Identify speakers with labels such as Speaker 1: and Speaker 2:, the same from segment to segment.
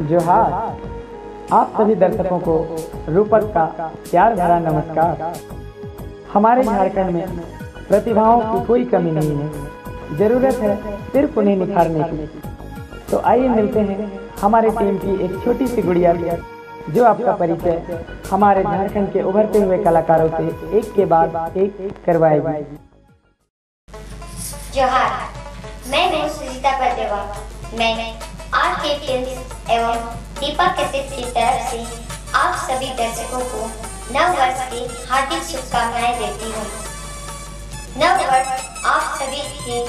Speaker 1: जोहार। आप सभी दर्शकों को रूपक का प्यार भरा नमस्कार। हमारे झारखंड में प्रतिभाओं की कोई कमी नहीं है। ज़रूरत है सिर्फ़ उन्हें निखारने की। तो आइए मिलते हैं हमारे टीम की एक छोटी सी गुड़िया जो आपका परिचय हमारे झारखंड के उभरते हुए कलाकारों से एक के बाद एक करवाएगी।
Speaker 2: जोहार मैं हूँ सुजीता परदेवा मैं आर के फ़िल्म एवं दीपा की तरफ़ से आप सभी दर्शकों को नव वर्ष की हार्दिक शुभकामनाएँ देती हूँ। नव वर्ष आप सभी के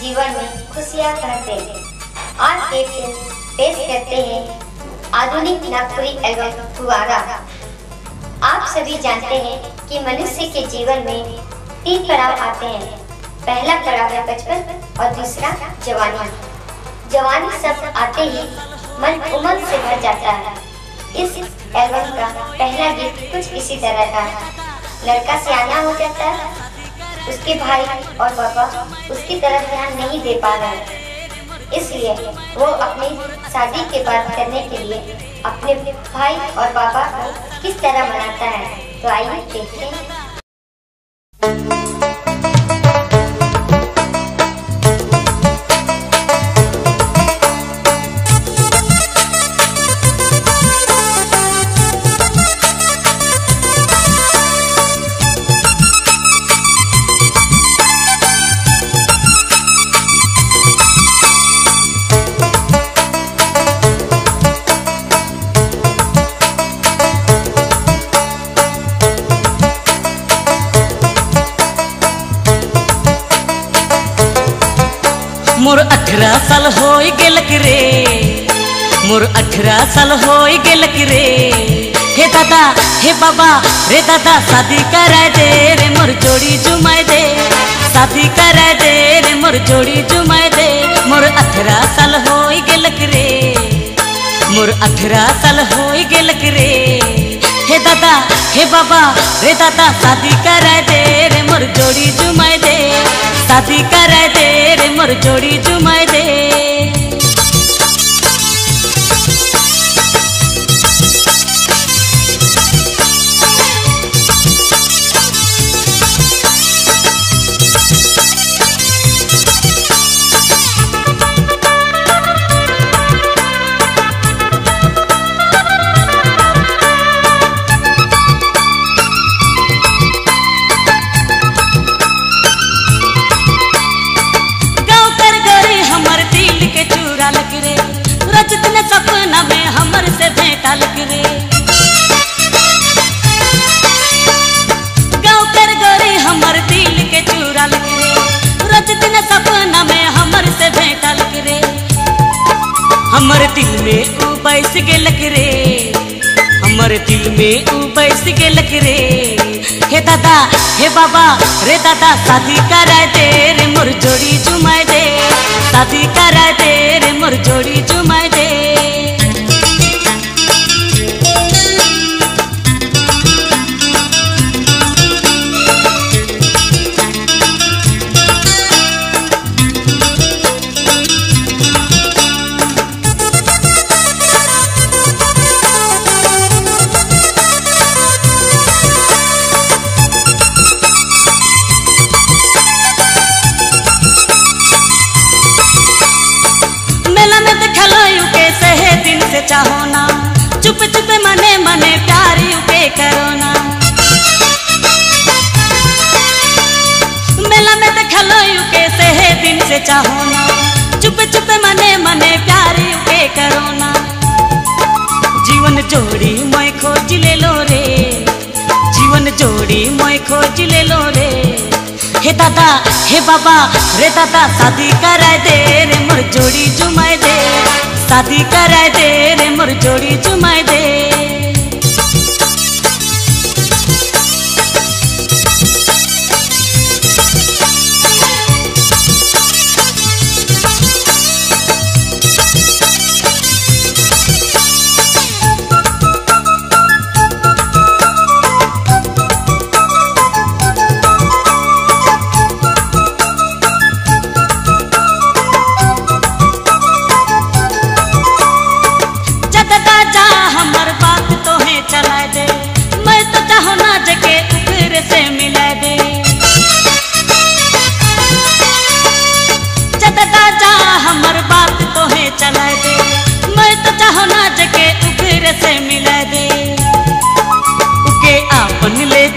Speaker 2: जीवन में खुशियाँ भरते आर के फ़िल्म पेश करते हैं आधुनिक नागपुरी एल्बम फुआरा आप सभी जानते हैं कि मनुष्य के जीवन में तीन पड़ाव आते हैं। पहला पड़ाव है बचपन और दूसरा जवानी। जवानी शब्द आते ही मन उमंग से भर जाता है। इस एल्बम का पहला गीत कुछ इसी तरह का है। लड़का सियाना हो जाता है, उसके भाई और पापा उसकी तरफ़ ध्यान नहीं दे पा रहे। इसलिए वो अपनी शादी के बाद करने के लिए अपने भाई और पापा को किस तरह मनाता है तो आइए देखते हैं।
Speaker 3: मोर अठारह साल हो गेलक रे? मोर अठारह साल हो गेलक रे? हे दादा, हे बाबा, रे दादा, शादी कराए दे रे मोर जोड़ी जुमाए दे। शादी कराए दे रे मोर जोड़ी जुमाए दे। मोर अठारह साल हो गेलक रे? मोर अठारह साल हो गेलक रे? हे दादा हे बाबा रे दादा शादी कराए दे रे मोर जोड़ी जुमाए दे शादी कराए दे रे मोर जोड़ी जुमाए दे में ऊ बैस हमारे दिल में ऊ बैस गेलक रे। हे दादा, हे बाबा, रे दादा, शादी कराए दे रे मोर जोड़ी जुमाए दे। शादी कराए दे रे मोर जोड़ी जुमाए से चाहो ना चुप चुप, मने मने, प्यार के करो ना मेला में देखलो यू के सहे दिन से चाहो ना चुप चुप, मने मने, प्यार के करो ना जीवन जोड़ी मैं खोज ले लो रे। जीवन जोड़ी मैं खोज ले लो रे। हे दादा, हे बाबा, रे दादा, शादी कराए दे रे, मोर जोड़ी जुमाए दे। शादी कराए दे रे मोर जोड़ी जुमाए दे।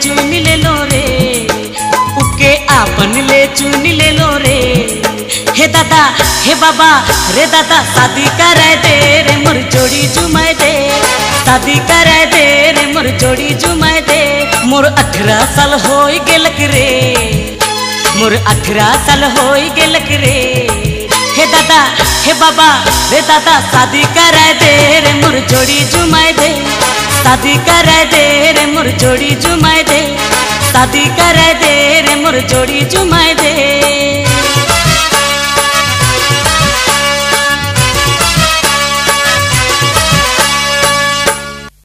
Speaker 3: चुन ले लो रे। उके आपन ले चुन ले लो रे। हे दादा, हे बाबा, रे दादा, शादी करे दे रे, मोर जोड़ी जुमाए दे। शादी कराए दे रे, मोर जोड़ी जुमाए दे। मोर अठारह साल हो गेलक रे। मोर अठारह साल हो गेलक रे। हे दादा, हे बाबा, रे दादा, शादी करे दे रे, मोर जोड़ी जुमाए दे। शादी करे दे रे मोर जोड़ी जुमाए दे। शादी करे दे रे मोर जोड़ी जुमाए दे।